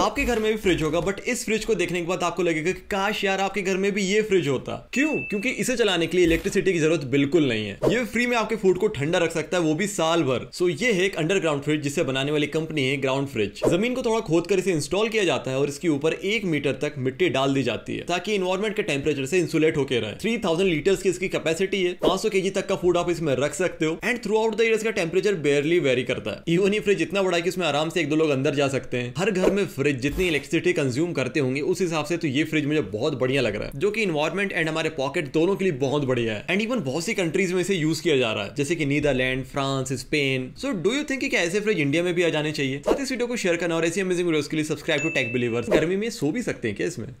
आपके घर में भी फ्रिज होगा बट इस फ्रिज को देखने के बाद आपको लगेगा कि काश यार आपके घर में भी ये फ्रिज होता। क्यों? क्योंकि इसे चलाने के लिए इलेक्ट्रिसिटी की ज़रूरत बिल्कुल नहीं है। ये फ्री में आपके फ़ूड को ठंडा रख सकता है, वो भी साल भर। सो ये है एक अंडरग्राउंड फ्रिज जिसे बनाने वाली कंपनी है ग्राउंड फ्रिज ज़मीन को थोड़ा खोद कर इसे इंस्टॉल किया जाता है और इसके ऊपर एक मीटर तक मिट्टी डाल दी जाती है, ताकि इन्वायरमेंट के टेम्परेचर से इंसुलेट होकर रहे। थ्री थाउज़ेंड लीटर की इसकी कैपेसिटी है। पाँच सौ तक का फ़ूड आप इसमें रख सकते हो। And through out the year इसका टेम्परेचर बेयरली वेरी करता है। इवन ये फ्रिज इतना बड़ा है कि इसमें आराम से एक दो लोग अंदर जा सकते हैं। हर घर में फ्रिज जितनी इलेक्ट्रिसिटी कंज्यूम करते होंगे, उस हिसाब से तो ये फ्रिज मुझे बहुत बढ़िया लग रहा है, जो कि इन्वायरमेंट एंड हमारे पॉकेट दोनों के लिए बहुत बढ़िया है। एंड इवन बहुत सी कंट्रीज़ में इसे यूज़ किया जा रहा है, जैसे कि Netherland France Spain so do you think ऐसे फ्रिज इंडिया में भी आ जाने चाहिए? साथ इस वीडियो को शेयर करना और ऐसी अमेजिंग वीडियो के लिए सब्सक्राइब टू टेक बिलीवर्स गर्मी में सो भी सकते हैं क्या इसमें?